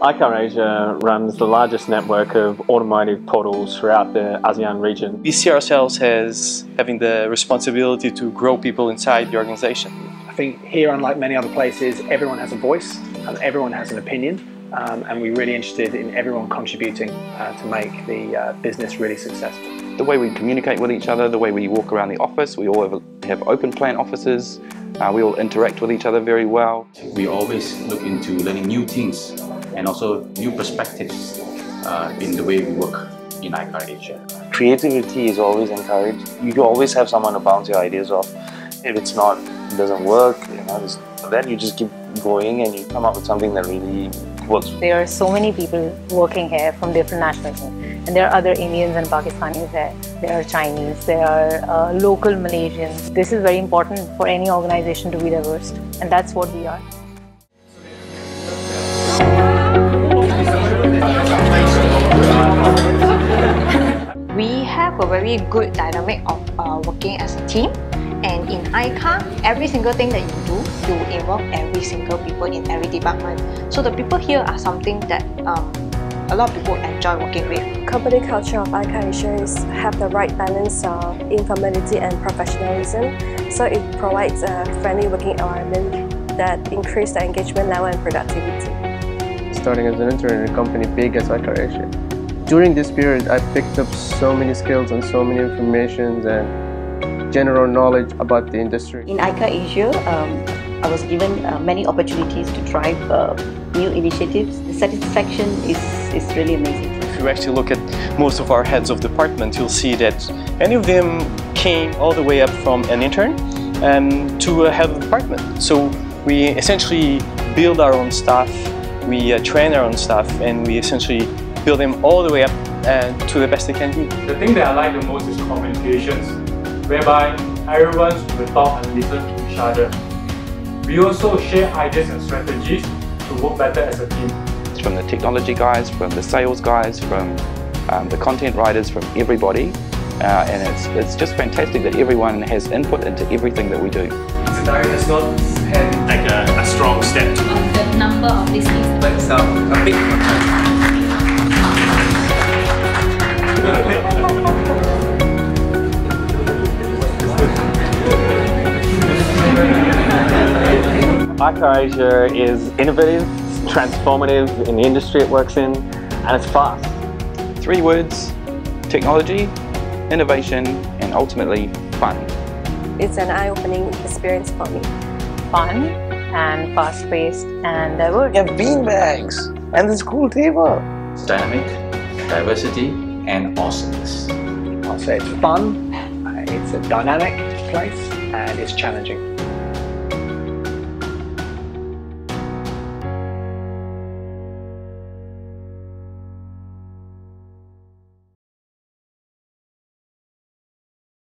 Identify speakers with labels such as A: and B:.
A: iCar Asia runs the largest network of automotive portals throughout the ASEAN region.
B: We see ourselves as having the responsibility to grow people inside the organization.
C: I think here, unlike many other places, everyone has a voice and everyone has an opinion. Um, and we're really interested in everyone contributing uh, to make the uh, business really successful.
D: The way we communicate with each other, the way we walk around the office, we all have, have open plan offices, uh, we all interact with each other very well.
E: We always look into learning new things and also new perspectives uh, in the way we work in iCar Asia.
F: Creativity is always encouraged. You always have someone to bounce your ideas off. If it's not, it doesn't work, you know, then you just keep going and you come up with something that really works.
G: There are so many people working here from different nationalities. And there are other Indians and Pakistanis there. There are Chinese, there are uh, local Malaysians. This is very important for any organization to be diverse. And that's what we are.
H: We have a very good dynamic of uh, working as a team and in iCar, every single thing that you do, you involve every single people in every department. So the people here are something that um, a lot of people enjoy working with.
I: Company culture of iCar Asia is have the right balance of informality and professionalism. So it provides a friendly working environment that increase the engagement level and productivity.
J: Starting as an intern in a company big as iCar Asia. During this period, I picked up so many skills and so many informations and general knowledge about the industry.
K: In iCar Asia, um, I was given uh, many opportunities to drive uh, new initiatives. The satisfaction is, is really amazing.
B: If you actually look at most of our heads of department, you'll see that many of them came all the way up from an intern and um, to a head of department. So we essentially build our own staff, we uh, train our own staff, and we essentially build them all the way up uh, to the best they can be.
L: The thing that I like the most is communications whereby everyone will talk and listen to each other. We also share ideas and strategies to work better as a team.
D: From the technology guys, from the sales guys, from um, the content writers, from everybody. Uh, and it's, it's just fantastic that everyone has input into everything that we do.
L: Zendaya has not had like a, a strong step.
M: Of the number of listeners.
L: Like some, a big
A: iCar is innovative, transformative in the industry it works in, and it's fast.
D: Three words, technology, innovation, and ultimately fun.
I: It's an eye-opening experience for me.
G: Fun and fast-paced and diverse.
F: You have beanbags and this cool table.
E: Dynamic, diversity, and awesomeness.
C: I'll say it's fun, it's a dynamic place, and it's challenging.